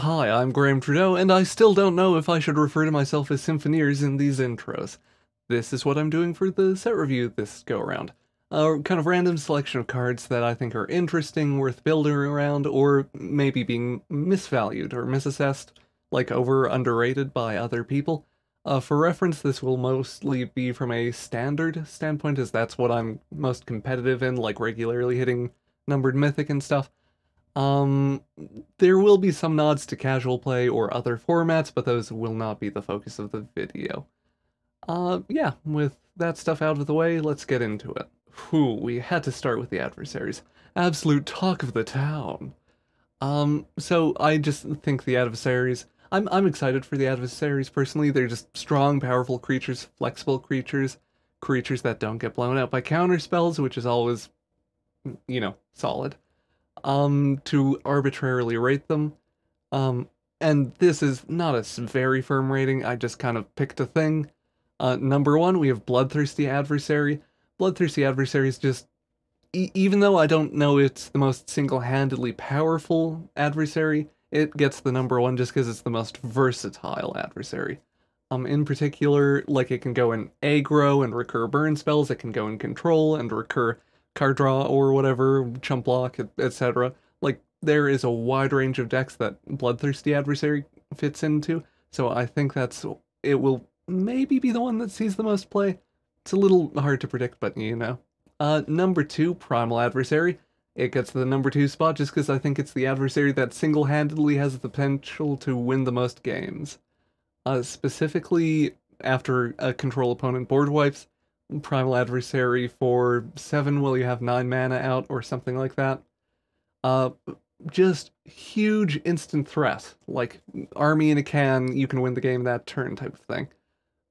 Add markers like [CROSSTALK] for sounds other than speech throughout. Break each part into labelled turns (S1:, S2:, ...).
S1: Hi, I'm Graham Trudeau, and I still don't know if I should refer to myself as Symphoneers in these intros. This is what I'm doing for the set review this go around. A kind of random selection of cards that I think are interesting, worth building around, or maybe being misvalued or misassessed, like over underrated by other people. Uh, for reference, this will mostly be from a standard standpoint, as that's what I'm most competitive in, like regularly hitting numbered mythic and stuff. Um, there will be some nods to casual play or other formats, but those will not be the focus of the video. Uh, yeah, with that stuff out of the way, let's get into it. Whew, we had to start with the adversaries. Absolute talk of the town. Um, so I just think the adversaries, I'm, I'm excited for the adversaries personally. They're just strong, powerful creatures, flexible creatures, creatures that don't get blown out by counter spells, which is always, you know, solid um, to arbitrarily rate them. Um, and this is not a very firm rating, I just kind of picked a thing. Uh, number one, we have Bloodthirsty Adversary. Bloodthirsty Adversary is just, e even though I don't know it's the most single-handedly powerful adversary, it gets the number one just because it's the most versatile adversary. Um, in particular, like it can go in aggro and recur burn spells, it can go in control and recur card draw or whatever, chump block, etc. Like there is a wide range of decks that Bloodthirsty Adversary fits into, so I think that's it will maybe be the one that sees the most play. It's a little hard to predict, but you know. Uh, number two, Primal Adversary. It gets the number two spot just because I think it's the adversary that single-handedly has the potential to win the most games. Uh, specifically, after a control opponent board wipes, Primal Adversary for 7 will you have 9 mana out or something like that. Uh, just huge instant threat, like army in a can, you can win the game that turn type of thing.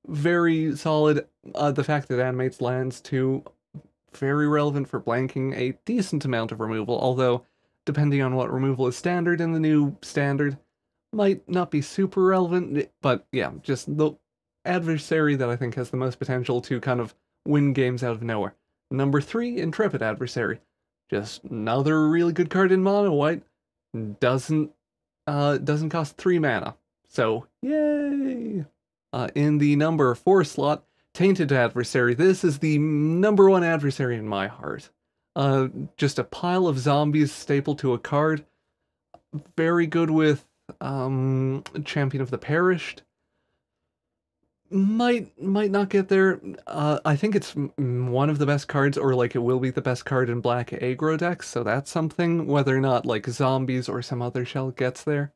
S1: Very solid. Uh, the fact that animates lands too, very relevant for blanking a decent amount of removal, although depending on what removal is standard in the new standard, might not be super relevant, but yeah, just the adversary that I think has the most potential to kind of win games out of nowhere. Number three, Intrepid Adversary. Just another really good card in mono white. Doesn't uh doesn't cost three mana. So yay! Uh, in the number four slot, Tainted Adversary. This is the number one adversary in my heart. Uh, just a pile of zombies stapled to a card. Very good with um, Champion of the Perished might might not get there. Uh, I think it's one of the best cards, or like it will be the best card in black aggro decks, so that's something. Whether or not like zombies or some other shell gets there.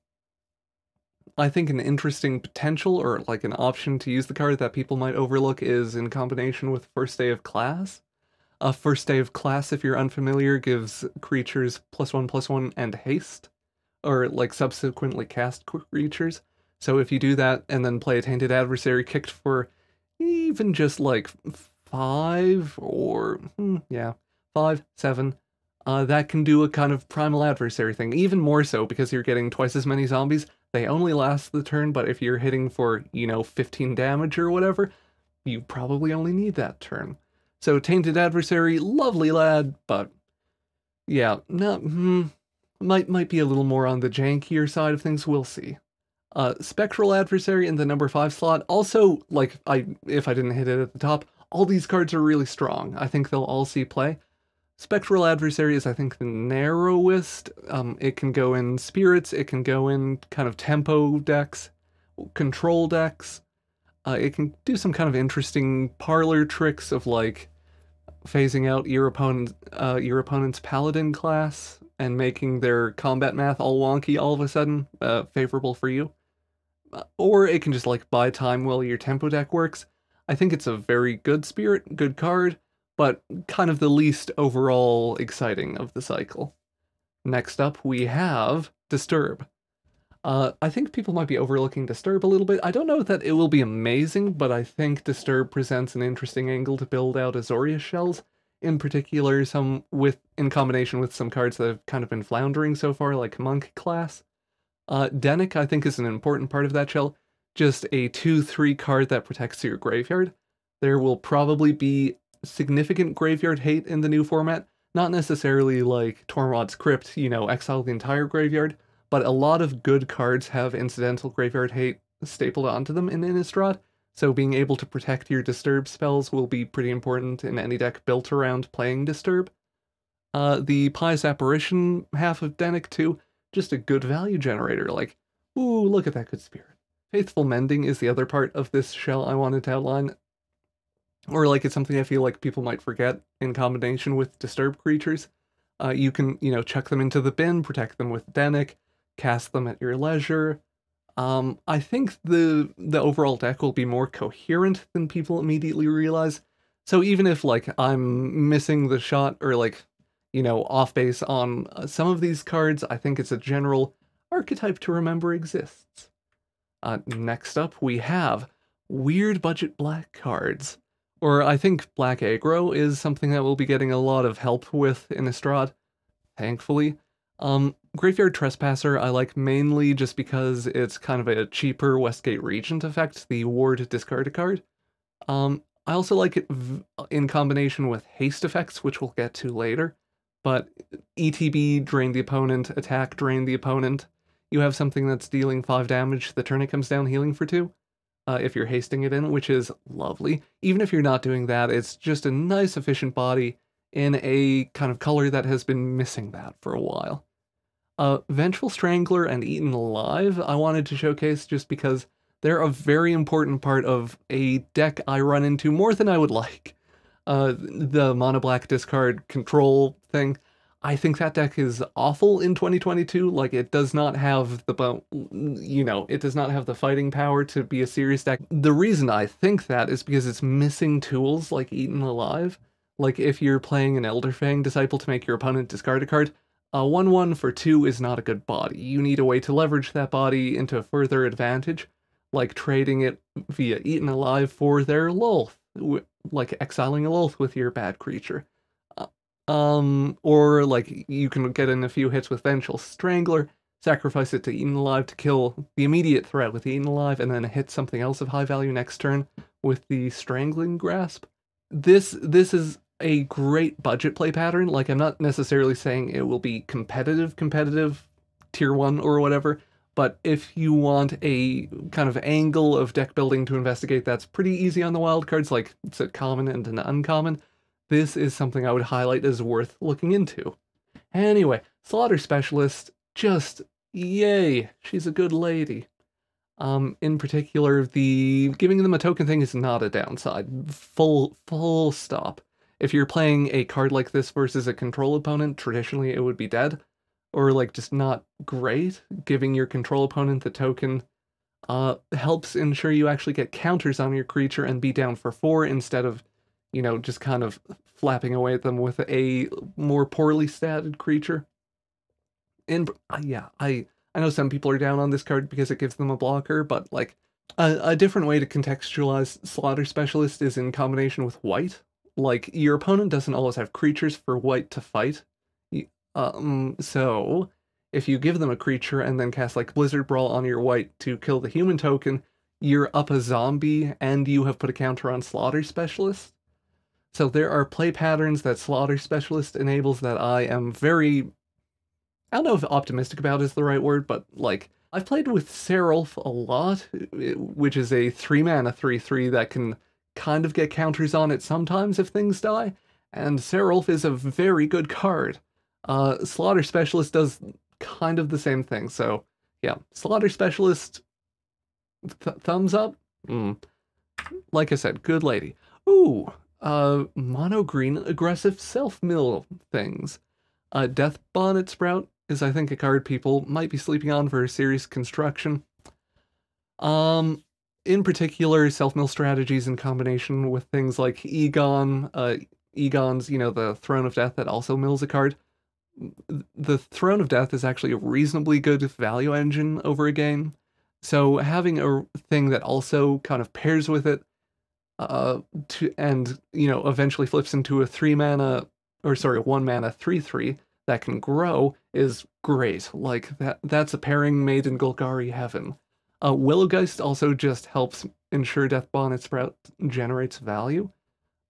S1: I think an interesting potential or like an option to use the card that people might overlook is in combination with First Day of Class. A First Day of Class, if you're unfamiliar, gives creatures plus one plus one and haste, or like subsequently cast creatures. So if you do that and then play a Tainted Adversary kicked for even just like five or, hmm, yeah, five, seven, uh, that can do a kind of Primal Adversary thing. Even more so because you're getting twice as many zombies. They only last the turn, but if you're hitting for, you know, 15 damage or whatever, you probably only need that turn. So Tainted Adversary, lovely lad, but yeah, not, hmm, might, might be a little more on the jankier side of things, we'll see. Uh, Spectral Adversary in the number 5 slot. Also, like, I if I didn't hit it at the top, all these cards are really strong. I think they'll all see play. Spectral Adversary is, I think, the narrowest. Um, it can go in spirits, it can go in kind of tempo decks, control decks. Uh, it can do some kind of interesting parlor tricks of like phasing out your opponent, uh, your opponent's paladin class and making their combat math all wonky all of a sudden, uh, favorable for you or it can just like buy time while your tempo deck works. I think it's a very good spirit, good card, but kind of the least overall exciting of the cycle. Next up, we have Disturb. Uh, I think people might be overlooking Disturb a little bit. I don't know that it will be amazing, but I think Disturb presents an interesting angle to build out Azorius shells. In particular, some with in combination with some cards that have kind of been floundering so far, like Monk class. Uh, I think, is an important part of that shell. Just a 2-3 card that protects your graveyard. There will probably be significant graveyard hate in the new format. Not necessarily like Tormod's Crypt, you know, exile the entire graveyard, but a lot of good cards have incidental graveyard hate stapled onto them in Innistrad, so being able to protect your Disturb spells will be pretty important in any deck built around playing Disturb. Uh, the Pious Apparition half of Dennick too, just a good value generator, like, ooh, look at that good spirit. Faithful Mending is the other part of this shell I wanted to outline. Or like it's something I feel like people might forget in combination with Disturb creatures. Uh, you can, you know, chuck them into the bin, protect them with Dennick, cast them at your leisure. Um, I think the the overall deck will be more coherent than people immediately realize. So even if like I'm missing the shot or like you know, off base on uh, some of these cards, I think it's a general archetype to remember exists. Uh, next up, we have weird budget black cards. Or I think black aggro is something that we'll be getting a lot of help with in Innistrad, thankfully. Um, Graveyard Trespasser I like mainly just because it's kind of a cheaper Westgate Regent effect, the ward discard card. Um, I also like it in combination with haste effects, which we'll get to later but ETB drain the opponent, attack drain the opponent. You have something that's dealing 5 damage the turn it comes down healing for 2, uh, if you're hasting it in, which is lovely. Even if you're not doing that, it's just a nice efficient body in a kind of color that has been missing that for a while. Uh, Vengeful Strangler and Eaten Alive I wanted to showcase just because they're a very important part of a deck I run into more than I would like uh, the mono black discard control thing. I think that deck is awful in 2022. Like, it does not have the, you know, it does not have the fighting power to be a serious deck. The reason I think that is because it's missing tools like Eaten Alive. Like, if you're playing an Elderfang Disciple to make your opponent discard a card, a 1-1 for 2 is not a good body. You need a way to leverage that body into further advantage, like trading it via Eaten Alive for their Lolth, like exiling a Lolth with your bad creature. Uh, um, or like you can get in a few hits with Vengeful Strangler, sacrifice it to Eaten Alive to kill the immediate threat with Eaten Alive, and then hit something else of high value next turn with the Strangling Grasp. This this is a great budget play pattern. Like I'm not necessarily saying it will be competitive, competitive, tier one or whatever, but if you want a kind of angle of deck building to investigate that's pretty easy on the wildcards, like it's a common and an uncommon, this is something I would highlight as worth looking into. Anyway, Slaughter Specialist, just yay, she's a good lady. Um, in particular, the giving them a token thing is not a downside. Full, full stop. If you're playing a card like this versus a control opponent, traditionally it would be dead or like just not great, giving your control opponent the token uh, helps ensure you actually get counters on your creature and be down for four instead of, you know, just kind of flapping away at them with a more poorly statted creature. And uh, yeah, I I know some people are down on this card because it gives them a blocker, but like a, a different way to contextualize Slaughter Specialist is in combination with white. Like your opponent doesn't always have creatures for white to fight, um, so if you give them a creature and then cast like Blizzard Brawl on your white to kill the human token, you're up a zombie and you have put a counter on Slaughter Specialist. So there are play patterns that Slaughter Specialist enables that I am very, I don't know if optimistic about is the right word, but like, I've played with Seraph a lot, which is a 3 mana 3-3 that can kind of get counters on it sometimes if things die, and Seraph is a very good card. Uh, Slaughter Specialist does kind of the same thing. So yeah, Slaughter Specialist, th thumbs up. Mm. Like I said, good lady. Ooh, uh, mono green aggressive self mill things. Uh, Death Bonnet Sprout is I think a card people might be sleeping on for a serious construction. Um, in particular, self mill strategies in combination with things like Egon, uh, Egon's, you know, the Throne of Death that also mills a card the Throne of Death is actually a reasonably good value engine over a game. So having a thing that also kind of pairs with it, uh, to and you know eventually flips into a three mana or sorry one mana three three that can grow is great. Like that that's a pairing made in Golgari heaven. Uh, Willowgeist also just helps ensure Death Bonnet Sprout generates value.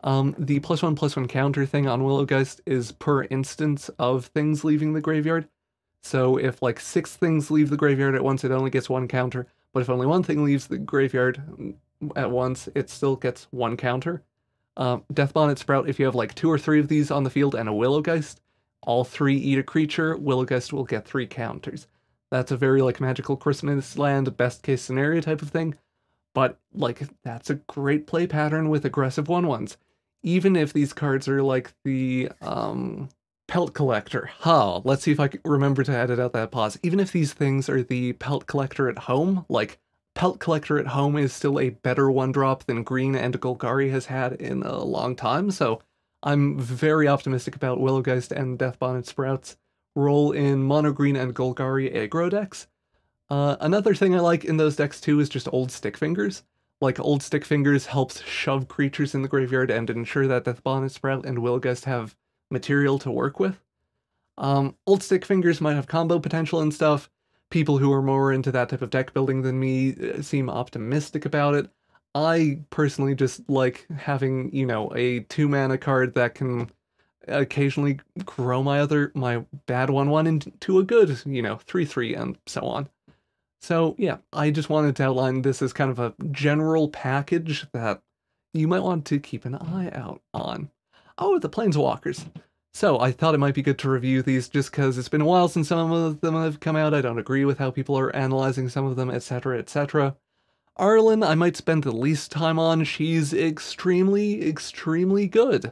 S1: Um, the plus one plus one counter thing on Willowgeist is per instance of things leaving the graveyard. So if like six things leave the graveyard at once, it only gets one counter. But if only one thing leaves the graveyard at once, it still gets one counter. Um, Death Bonnet Sprout, if you have like two or three of these on the field and a Willowgeist, all three eat a creature, Willowgeist will get three counters. That's a very like magical Christmas land, best case scenario type of thing. But like that's a great play pattern with aggressive one ones. Even if these cards are like the um Pelt Collector. Huh, let's see if I can remember to edit out that pause. Even if these things are the Pelt Collector at home, like Pelt Collector at home is still a better one drop than Green and Golgari has had in a long time, so I'm very optimistic about Willowgeist and Death Bonnet Sprouts role in Mono Green and Golgari aggro decks. Uh, another thing I like in those decks too is just Old Stick Fingers. Like, Old Stick Fingers helps shove creatures in the graveyard and ensure that Death Bonnet Sprout and Willowgeist have material to work with. Um, Old Stick Fingers might have combo potential and stuff. People who are more into that type of deck building than me uh, seem optimistic about it. I personally just like having, you know, a two mana card that can occasionally grow my other my bad one one into a good, you know, three three and so on. So yeah, I just wanted to outline this as kind of a general package that you might want to keep an eye out on. Oh, the Planeswalkers. So I thought it might be good to review these just because it's been a while since some of them have come out. I don't agree with how people are analyzing some of them, etc., etc. Arlinn, I might spend the least time on. She's extremely, extremely good.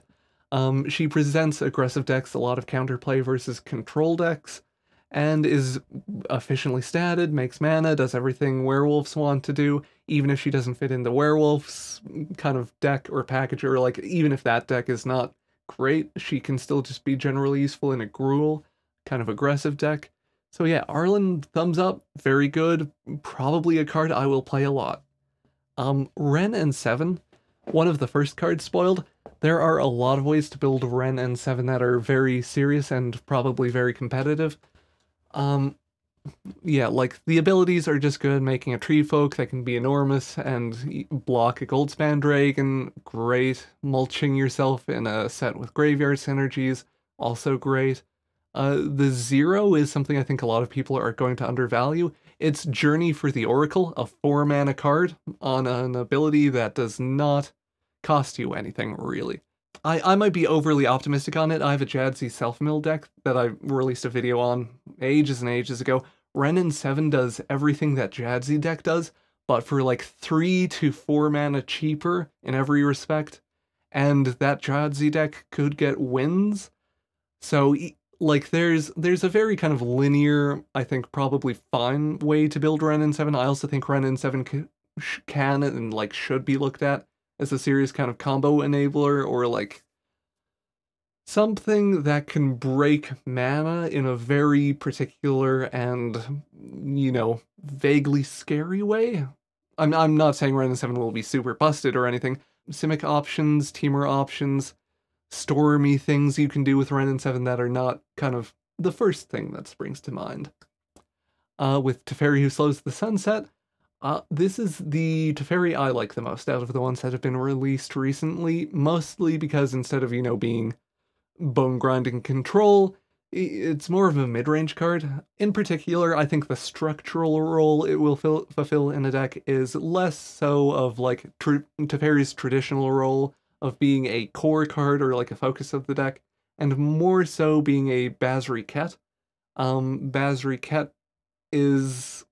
S1: Um, she presents aggressive decks, a lot of counterplay versus control decks, and is efficiently statted, makes mana, does everything werewolves want to do, even if she doesn't fit in the werewolves kind of deck or package, or like even if that deck is not great, she can still just be generally useful in a Gruul, kind of aggressive deck. So yeah, Arlinn, thumbs up, very good, probably a card I will play a lot. Um, Wrenn and 7, one of the first cards spoiled, there are a lot of ways to build Wrenn and 7 that are very serious and probably very competitive. Um, yeah, like the abilities are just good. Making a tree folk that can be enormous and block a Goldspan Dragon, great. Mulching yourself in a set with graveyard synergies, also great. Uh, the zero is something I think a lot of people are going to undervalue. It's Journey for the Oracle, a four mana card on an ability that does not cost you anything, really. I, I might be overly optimistic on it. I have a Jadzi self-mill deck that I released a video on ages and ages ago. Wrenn and 7 does everything that Jadzi deck does, but for like 3 to 4 mana cheaper in every respect. And that Jadzi deck could get wins. So like there's there's a very kind of linear, I think probably fine way to build Wrenn and 7. I also think Wrenn and 7 can, can and like should be looked at as a serious kind of combo enabler or like something that can break mana in a very particular and, you know, vaguely scary way. I'm, I'm not saying Wrenn 7 will be super busted or anything. Simic options, Temur options, stormy things you can do with Wrenn 7 that are not kind of the first thing that springs to mind. Uh, with Teferi Who Slows the Sunset, uh, this is the Teferi I like the most out of the ones that have been released recently, mostly because instead of, you know, being bone grinding control, it's more of a mid-range card. In particular, I think the structural role it will fill, fulfill in a deck is less so of like tr Teferi's traditional role of being a core card or like a focus of the deck, and more so being a Basri Ket. Um, Basri Ket is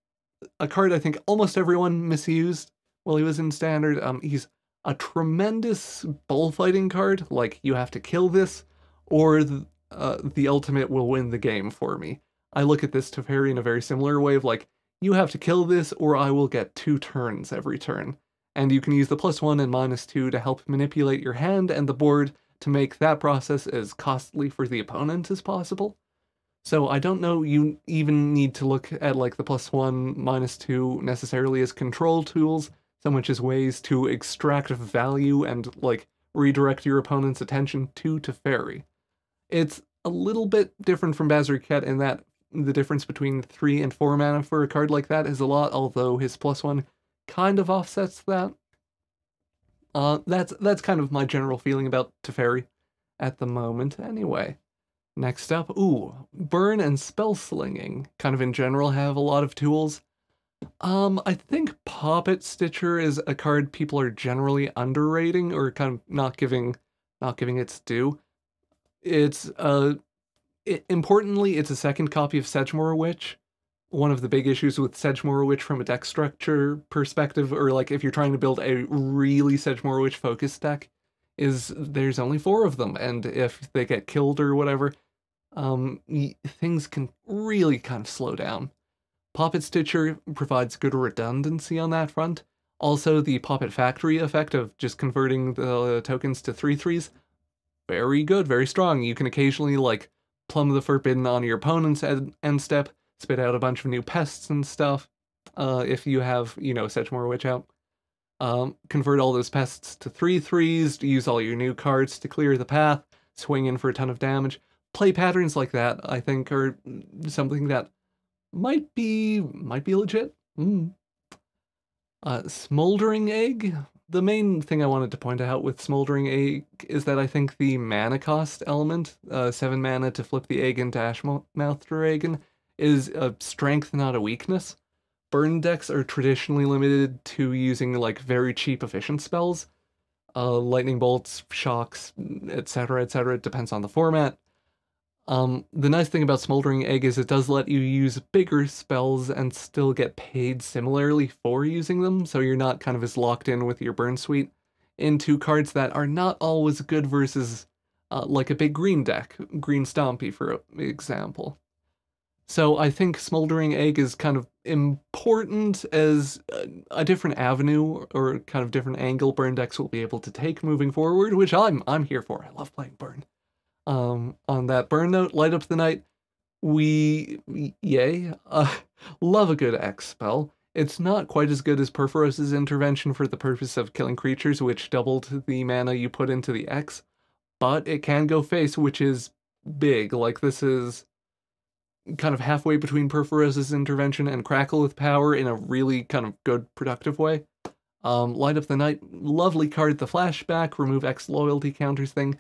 S1: a card I think almost everyone misused while he was in standard. Um, he's a tremendous bullfighting card, like you have to kill this, or the, uh, the ultimate will win the game for me. I look at this Teferi in a very similar way of like, you have to kill this or I will get two turns every turn. And you can use the plus one and minus two to help manipulate your hand and the board to make that process as costly for the opponent as possible. So I don't know you even need to look at like the plus one, minus two necessarily as control tools, so much as ways to extract value and like redirect your opponent's attention to Teferi. It's a little bit different from Basri Ket in that the difference between three and four mana for a card like that is a lot, although his plus one kind of offsets that. Uh, that's that's kind of my general feeling about Teferi at the moment, anyway. Next up, ooh, burn and spell slinging, kind of in general, have a lot of tools. Um, I think Poppet Stitcher is a card people are generally underrating or kind of not giving not giving its due. It's uh it, importantly, it's a second copy of Sedgemoor Witch. One of the big issues with Sedgemoor Witch from a deck structure perspective, or like if you're trying to build a really Sedgemoor Witch focused deck, is there's only four of them, and if they get killed or whatever, um, things can really kind of slow down. Poppet Stitcher provides good redundancy on that front. Also, the Poppet Factory effect of just converting the tokens to 3-3s, very good, very strong. You can occasionally, like, plumb the Forbidden on your opponent's end, end step, spit out a bunch of new pests and stuff, uh, if you have, you know, Sedgemoor Witch out. Um, convert all those pests to 3-3s, use all your new cards to clear the path, swing in for a ton of damage. Play patterns like that, I think, are something that might be might be legit. Mm. Uh, Smoldering Egg. The main thing I wanted to point out with Smoldering Egg is that I think the mana cost element, uh, 7 mana to flip the egg into Ashmouth Dragon, is a strength, not a weakness. Burn decks are traditionally limited to using like very cheap efficient spells. Uh, lightning bolts, shocks, etc., etc. It depends on the format. Um, the nice thing about Smoldering Egg is it does let you use bigger spells and still get paid similarly for using them, so you're not kind of as locked in with your burn suite into cards that are not always good versus uh, like a big green deck, Green Stompy for example. So I think Smoldering Egg is kind of important as a, a different avenue or kind of different angle burn decks will be able to take moving forward, which I'm I'm here for. I love playing burn. Um, on that burn note, light up the night. We, yay, uh, [LAUGHS] love a good X spell. It's not quite as good as Purphoros' intervention for the purpose of killing creatures, which doubled the mana you put into the X, but it can go face, which is big. Like, this is kind of halfway between Purphoros' intervention and Crackle with Power in a really kind of good, productive way. Um, Light Up the Night, lovely card, the flashback, remove X loyalty counters thing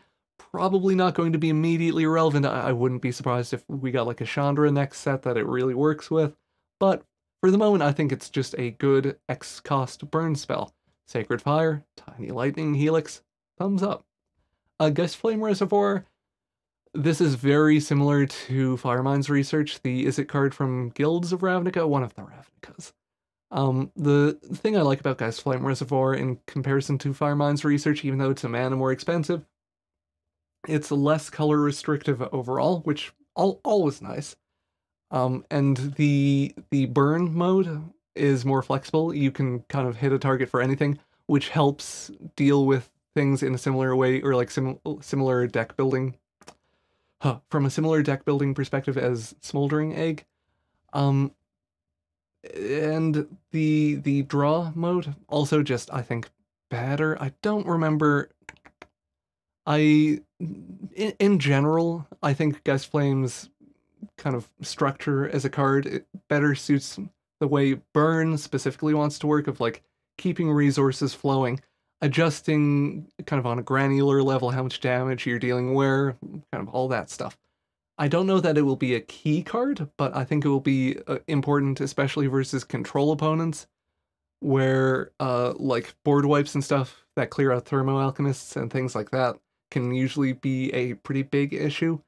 S1: probably not going to be immediately relevant. I, I wouldn't be surprised if we got like a Chandra next set that it really works with. But for the moment, I think it's just a good X cost burn spell. Sacred Fire, Tiny Lightning, Helix, thumbs up. A Geist Flame Reservoir, this is very similar to Firemind's research, the Izzet card from Guilds of Ravnica, one of the Ravnicas. Um, the thing I like about Geist Flame Reservoir in comparison to Firemind's research, even though it's a mana more expensive, it's less color restrictive overall, which all always nice. Um, and the the burn mode is more flexible. You can kind of hit a target for anything, which helps deal with things in a similar way or like sim similar deck building. Huh, from a similar deck building perspective as Smoldering Egg. Um, and the the draw mode also just I think better. I don't remember I, in, in general, I think Geist Flame's kind of structure as a card it better suits the way Burn specifically wants to work of like keeping resources flowing, adjusting kind of on a granular level how much damage you're dealing where, kind of all that stuff. I don't know that it will be a key card, but I think it will be uh, important, especially versus control opponents, where uh, like board wipes and stuff that clear out thermo alchemists and things like that can usually be a pretty big issue.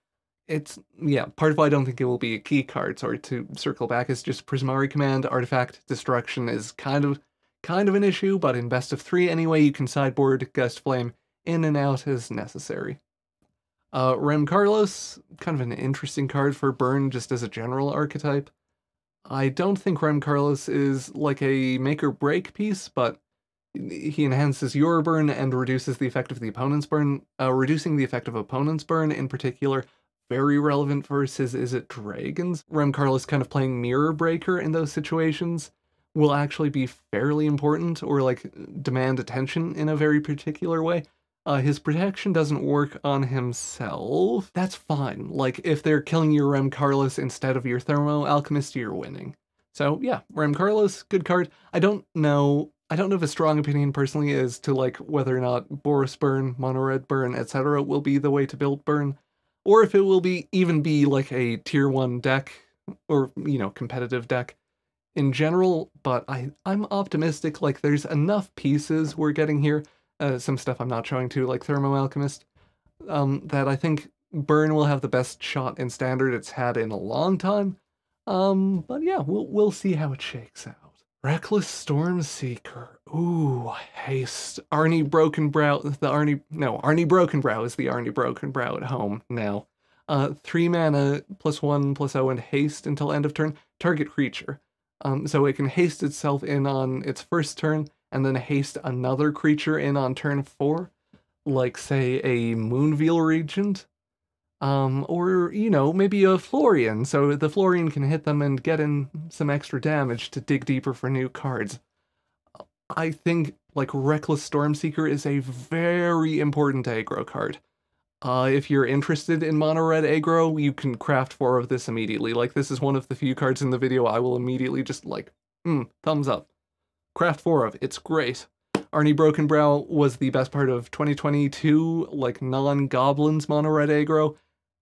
S1: It's, yeah, part of why I don't think it will be a key card, sorry, to circle back, is just Prismari Command, Artifact Destruction is kind of, kind of an issue, but in best of three anyway, you can sideboard Geist Flame in and out as necessary. Uh, Rem Karolus, kind of an interesting card for burn just as a general archetype. I don't think Rem Karolus is like a make or break piece, but he enhances your burn and reduces the effect of the opponent's burn, uh, reducing the effect of opponent's burn in particular. Very relevant versus Izzet Dragons. Rem Karolus kind of playing Mirror Breaker in those situations will actually be fairly important or like demand attention in a very particular way. Uh, his protection doesn't work on himself. That's fine. Like, if they're killing your Rem Karolus instead of your Thermo Alchemist, you're winning. So yeah, Rem Karolus, good card. I don't know I don't know if a strong opinion personally is to like whether or not Boros Burn, Mono Red Burn, etc. will be the way to build Burn. or if it will be even be like a tier one deck or you know competitive deck in general. But I I'm optimistic. Like there's enough pieces we're getting here. Uh, some stuff I'm not showing to, like Thermo Alchemist, um, that I think Burn will have the best shot in standard it's had in a long time. Um, but yeah, we'll we'll see how it shakes out. Reckless Stormseeker. Ooh, haste. Arni Brokenbrow. The Arni. No, Arni Brokenbrow is the Arni Brokenbrow at home now. Uh, three mana plus one plus O and haste until end of turn. Target creature. Um, so it can haste itself in on its first turn and then haste another creature in on turn four, like say a Moonveil Regent. Um, or, you know, maybe a Florian, so the Florian can hit them and get in some extra damage to dig deeper for new cards. I think, like, Reckless Stormseeker is a very important aggro card. Uh, if you're interested in mono red aggro, you can craft four of this immediately. Like, this is one of the few cards in the video I will immediately just, like, mm, thumbs up. Craft four of, it's great. Arni Brokenbrow was the best part of 2022, like, non-goblins mono red aggro,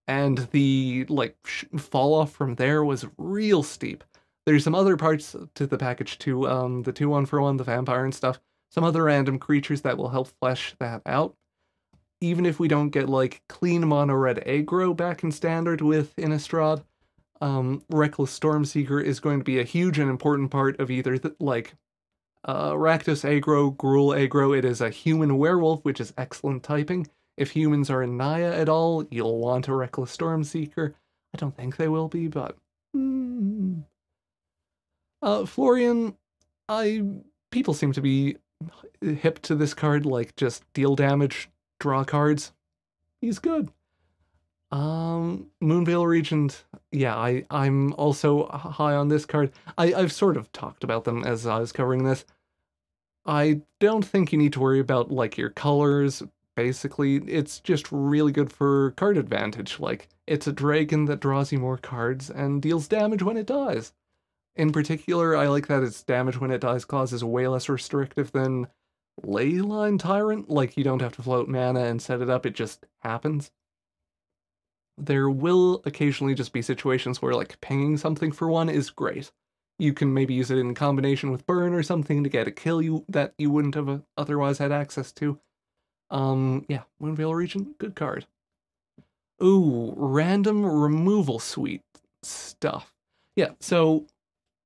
S1: and the like fall off from there was real steep. There's some other parts to the package too, um, the two one for one, the vampire and stuff, some other random creatures that will help flesh that out. Even if we don't get like clean mono red aggro back in standard with Innistrad, um, Reckless Stormseeker is going to be a huge and important part of either the, like uh, Rakdos aggro, Gruul aggro. It is a human werewolf, which is excellent typing if humans are in Naya at all, you'll want a Reckless Stormseeker. I don't think they will be, but... Mm. Uh, Florian, I... People seem to be hip to this card, like, just deal damage, draw cards. He's good. Um, Moonveil Regent, yeah, I, I'm also high on this card. I, I've sort of talked about them as I was covering this. I don't think you need to worry about, like, your colors, basically. It's just really good for card advantage. Like, it's a dragon that draws you more cards and deals damage when it dies. In particular, I like that its damage when it dies clause is way less restrictive than Leyline Tyrant. Like, you don't have to float mana and set it up, it just happens. There will occasionally just be situations where, like, pinging something for one is great. You can maybe use it in combination with Burn or something to get a kill you that you wouldn't have uh, otherwise had access to. Um, yeah, Moonveil Regent, good card. Ooh, random removal suite stuff. Yeah, so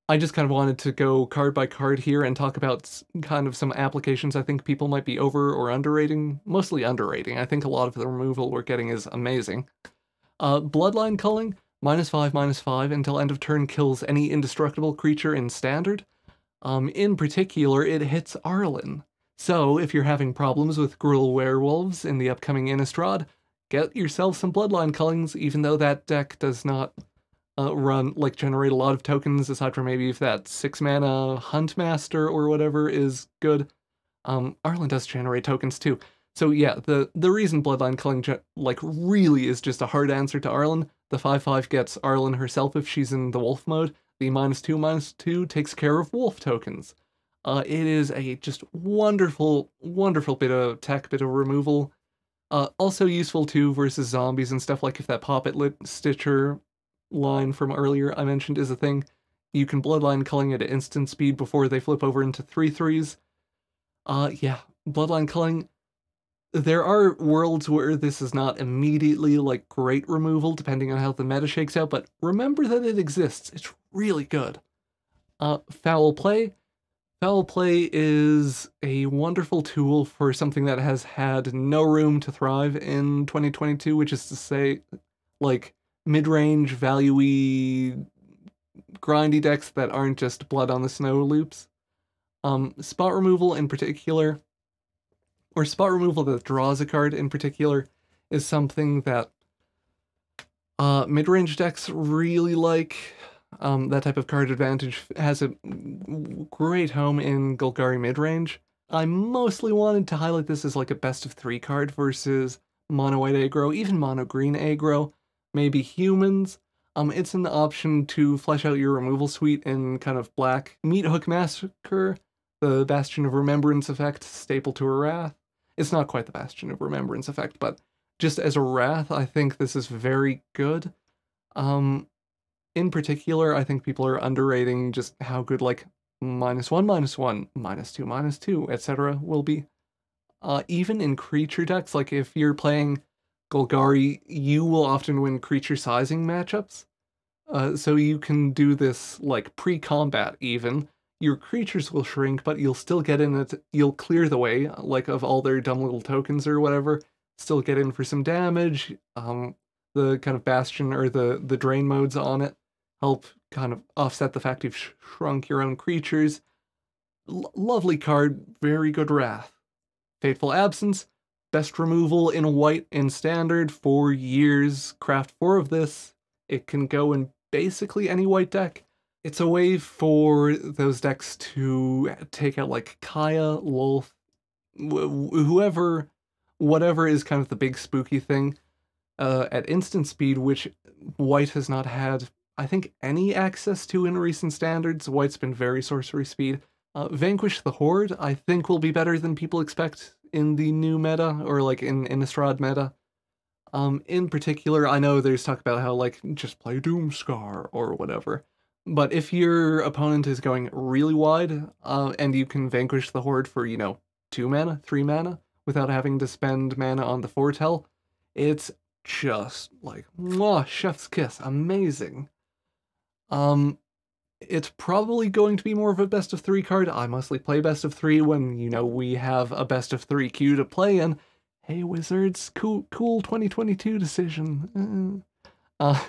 S1: I just kind of wanted to go card by card here and talk about kind of some applications I think people might be over or underrating. Mostly underrating. I think a lot of the removal we're getting is amazing. Uh, Bloodline Culling, minus 5, minus 5 until end of turn kills any indestructible creature in Standard. Um, in particular, it hits Arlinn. So, if you're having problems with Gruul Werewolves in the upcoming Innistrad, get yourself some Bloodline Cullings, even though that deck does not uh, run, like, generate a lot of tokens, aside from maybe if that 6 mana Huntmaster or whatever is good. Um, Arlinn does generate tokens too. So yeah, the, the reason Bloodline Culling, like, really is just a hard answer to Arlinn the 5-5 gets Arlinn herself if she's in the wolf mode, the minus 2 minus 2 takes care of wolf tokens. Uh, it is a just wonderful, wonderful bit of tech, bit of removal. Uh, also useful too versus zombies and stuff like if that Poppet Lit Stitcher line from earlier I mentioned is a thing. You can Bloodline Culling at instant speed before they flip over into 3-3s. Uh, yeah, Bloodline Culling. There are worlds where this is not immediately like great removal depending on how the meta shakes out, but remember that it exists. It's really good. Uh, foul play Foul play is a wonderful tool for something that has had no room to thrive in 2022, which is to say, like, mid-range, value grindy decks that aren't just blood on the snow loops. Um, spot removal in particular, or spot removal that draws a card in particular, is something that uh, mid-range decks really like. Um, that type of card advantage has a great home in Golgari midrange. I mostly wanted to highlight this as like a best of three card versus mono white aggro, even mono green aggro, maybe humans. Um, it's an option to flesh out your removal suite in kind of black. Meat Hook Massacre, the Bastion of Remembrance effect, staple to a Wrath. It's not quite the Bastion of Remembrance effect, but just as a Wrath, I think this is very good. Um, in particular, I think people are underrating just how good like minus one, minus one, minus two, minus two, etc. will be. Uh, even in creature decks, like if you're playing Golgari, you will often win creature sizing matchups. Uh, so you can do this like pre-combat even. Your creatures will shrink, but you'll still get in it. You'll clear the way, like of all their dumb little tokens or whatever. Still get in for some damage. Um, the kind of bastion or the the drain modes on it help kind of offset the fact you've sh shrunk your own creatures. L lovely card, very good wrath. Fateful Absence, best removal in white in standard for years. Craft four of this. It can go in basically any white deck. It's a way for those decks to take out like Kaya, Lolth, whoever, whatever is kind of the big spooky thing uh, at instant speed, which white has not had I think, any access to in recent standards. White's been very sorcery speed. Uh, Vanquish the Horde, I think, will be better than people expect in the new meta, or like in Innistrad meta. Um, in particular, I know there's talk about how, like, just play Doomskar or whatever. But if your opponent is going really wide, uh, and you can vanquish the Horde for, you know, two mana, three mana, without having to spend mana on the foretell, it's just like, mwah, chef's kiss, amazing. Um, it's probably going to be more of a best of three card. I mostly play best of three when, you know, we have a best of three queue to play in. Hey, Wizards, cool, cool 2022 decision. Uh,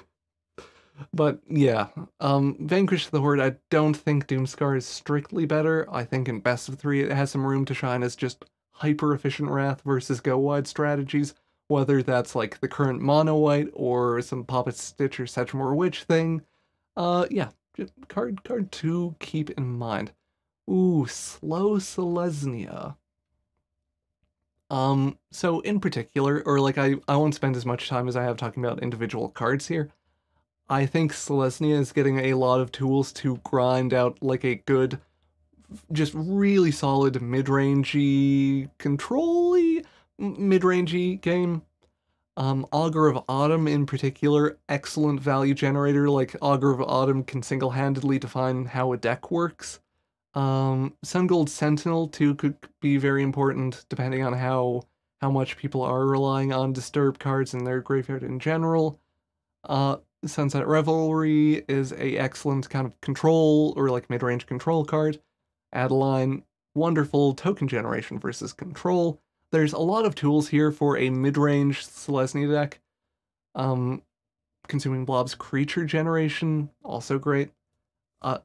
S1: [LAUGHS] but yeah, um, Vanquish the Horde, I don't think Doomskar is strictly better. I think in best of three it has some room to shine as just hyper efficient Wrath versus go wide strategies, whether that's like the current mono white or some Poppet Stitch or Sedgemoor Witch thing. Uh, yeah, card card two, keep in mind. Ooh, Slow Selesnya. Um, so in particular, or like I, I won't spend as much time as I have talking about individual cards here. I think Selesnya is getting a lot of tools to grind out like a good, just really solid mid-rangey, control-y, mid-rangey game. Um, Augur of Autumn in particular, excellent value generator, like Augur of Autumn can single-handedly define how a deck works. Um, Sun Gold Sentinel too could be very important depending on how how much people are relying on disturb cards in their graveyard in general. Uh, Sunset Revelry is a excellent kind of control or like mid-range control card. Adeline, wonderful token generation versus control. There's a lot of tools here for a mid-range Selesnya deck. Um, Consuming Blob's creature generation, also great. Uh,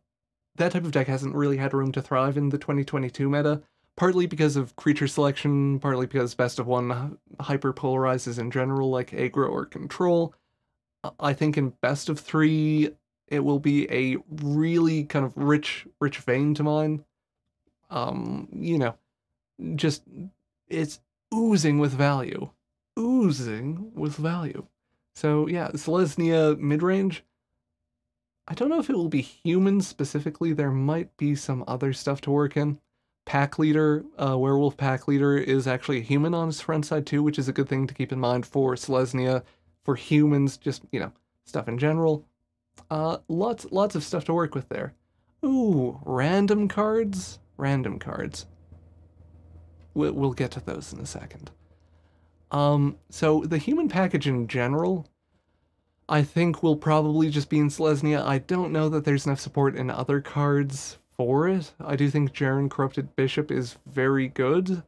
S1: that type of deck hasn't really had room to thrive in the 2022 meta, partly because of creature selection, partly because best of one hyper polarizes in general, like aggro or control. I think in best of three, it will be a really kind of rich, rich vein to mine. Um, you know, just it's oozing with value. Oozing with value. So yeah, Selesnya mid-range. I don't know if it will be human specifically. There might be some other stuff to work in. Pack Leader, uh, Werewolf Pack Leader is actually a human on his front side too, which is a good thing to keep in mind for Selesnya. For humans, just, you know, stuff in general. Uh, lots, lots of stuff to work with there. Ooh, random cards? Random cards. We'll, get to those in a second. Um, so the human package in general, I think will probably just be in Selesnya. I don't know that there's enough support in other cards for it. I do think Jerren Corrupted Bishop is very good.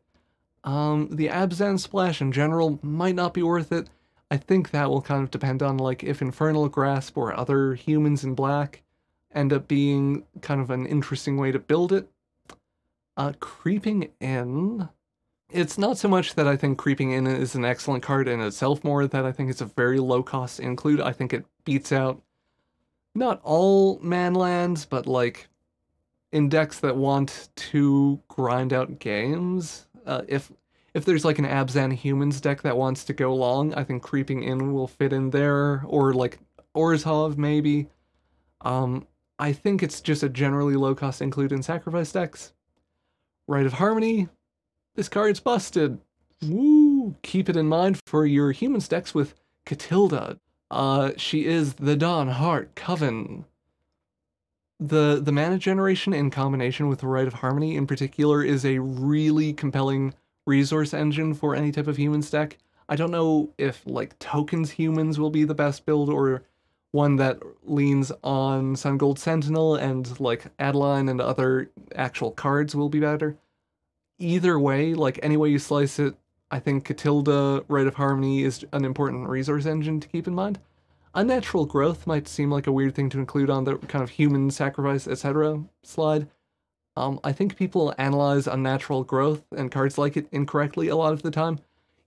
S1: Um, the Abzan Splash in general might not be worth it. I think that will kind of depend on like if Infernal Grasp or other humans in black end up being kind of an interesting way to build it. Uh, creeping in. It's not so much that I think Creeping In is an excellent card in itself, more that I think it's a very low cost include. I think it beats out not all manlands, but like in decks that want to grind out games. Uh, if if there's like an Abzan Humans deck that wants to go long, I think Creeping In will fit in there, or like Orzhov maybe. Um, I think it's just a generally low cost include in sacrifice decks. Rite of Harmony, this card's busted. Woo! keep it in mind for your human decks with Katilda. Uh, she is the Dawnhart Coven. The the mana generation in combination with the Rite of Harmony in particular is a really compelling resource engine for any type of human deck. I don't know if like tokens humans will be the best build or one that leans on Sun Gold Sentinel and like Adeline and other actual cards will be better. Either way, like any way you slice it, I think Katilda Rite of Harmony is an important resource engine to keep in mind. Unnatural growth might seem like a weird thing to include on the kind of human sacrifice, etc. slide. Um, I think people analyze unnatural growth and cards like it incorrectly a lot of the time.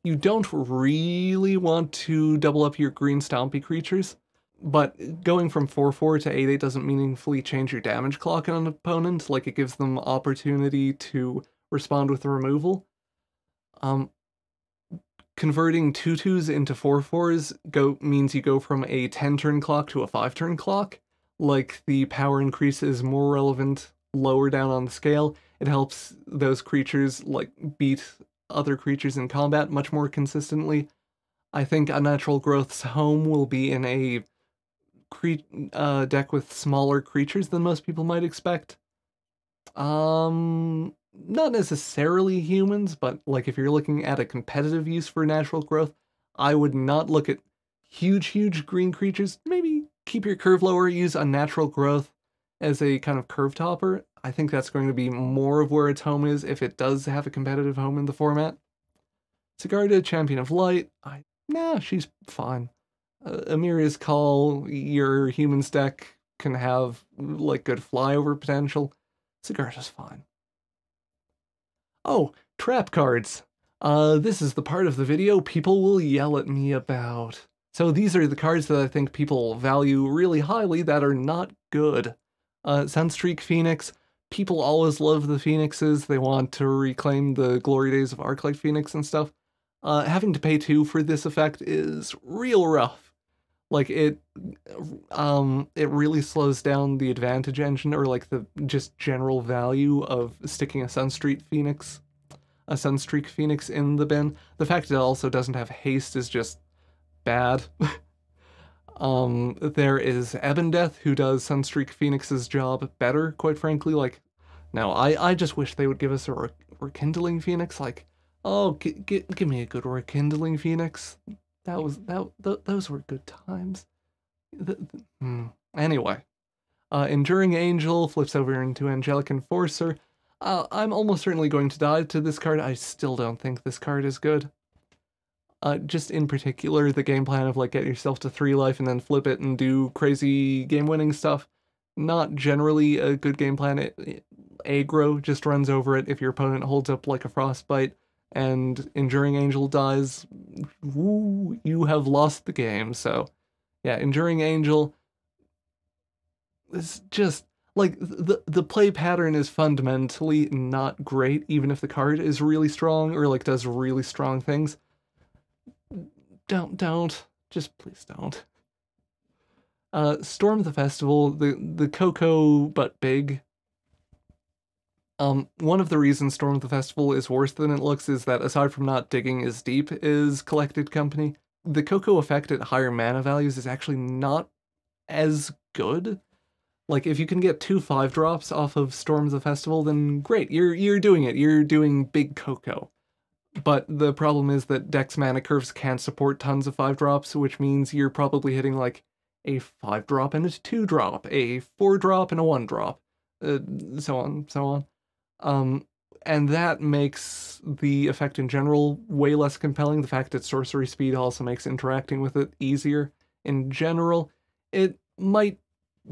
S1: You don't really want to double up your green stompy creatures, but going from 4-4 to 8-8 doesn't meaningfully change your damage clock on an opponent, like it gives them opportunity to respond with the removal. Um, converting 2-2s into 4-4s go means you go from a 10-turn clock to a 5-turn clock. Like, the power increase is more relevant lower down on the scale. It helps those creatures, like, beat other creatures in combat much more consistently. I think Unnatural Growth's home will be in a uh, deck with smaller creatures than most people might expect. Um, not necessarily humans, but like if you're looking at a competitive use for natural growth, I would not look at huge, huge green creatures. Maybe keep your curve lower, use unnatural growth as a kind of curve topper. I think that's going to be more of where its home is if it does have a competitive home in the format. Sigarda, Champion of Light, I nah, she's fine. Uh, Emeria's Call, your humans deck can have like good flyover potential. Sigarda's fine. Oh, trap cards. Uh, this is the part of the video people will yell at me about. So these are the cards that I think people value really highly that are not good. Uh, Sunstreak Phoenix. People always love the Phoenixes. They want to reclaim the glory days of Arclight Phoenix and stuff. Uh, having to pay two for this effect is real rough. Like it, um, it really slows down the advantage engine or like the just general value of sticking a Sunstreak Phoenix, a Sunstreak Phoenix in the bin. The fact it also doesn't have haste is just bad. [LAUGHS] um, there is Ebondeath who does Sunstreak Phoenix's job better, quite frankly. Like, now I I just wish they would give us a rekindling Phoenix. Like, oh, give me a good rekindling Phoenix. That was that. Th those were good times. The, the, hmm. Anyway, uh, Enduring Angel flips over into Angelic Enforcer. Uh, I'm almost certainly going to die to this card. I still don't think this card is good. Uh, just in particular, the game plan of like get yourself to three life and then flip it and do crazy game-winning stuff. Not generally a good game plan. It, it, aggro just runs over it if your opponent holds up like a frostbite and Enduring Angel dies, woo, you have lost the game. So, yeah, Enduring Angel is just like the the play pattern is fundamentally not great, even if the card is really strong or like does really strong things. Don't don't just please don't. Uh, Storm the Festival, the the Coco but big um, one of the reasons Storm of the Festival is worse than it looks is that aside from not digging as deep as Collected Company, the Coco effect at higher mana values is actually not as good. Like if you can get two five drops off of Storm of the Festival, then great, you're you're doing it. You're doing big Coco. But the problem is that Dex mana curves can't support tons of five drops, which means you're probably hitting like a five drop and a two drop, a four drop and a one drop, uh, so on, so on. Um, and that makes the effect in general way less compelling. The fact that sorcery speed also makes interacting with it easier in general. It might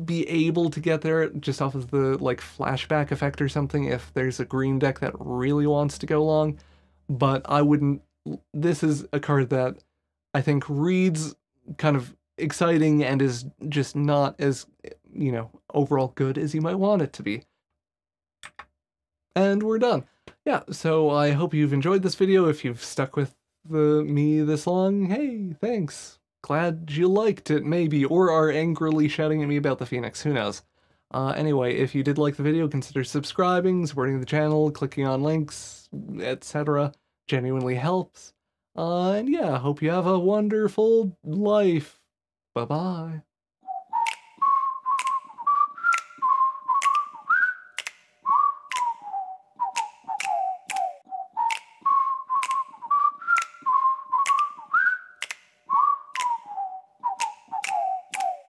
S1: be able to get there just off of the like flashback effect or something if there's a green deck that really wants to go long, but I wouldn't. This is a card that I think reads kind of exciting and is just not as, you know, overall good as you might want it to be. And we're done. Yeah, so I hope you've enjoyed this video. If you've stuck with the me this long, hey, thanks. Glad you liked it, maybe, or are angrily shouting at me about the Phoenix, who knows. Uh, anyway, if you did like the video, consider subscribing, supporting the channel, clicking on links, etc. Genuinely helps. Uh, and yeah, hope you have a wonderful life. Bye bye.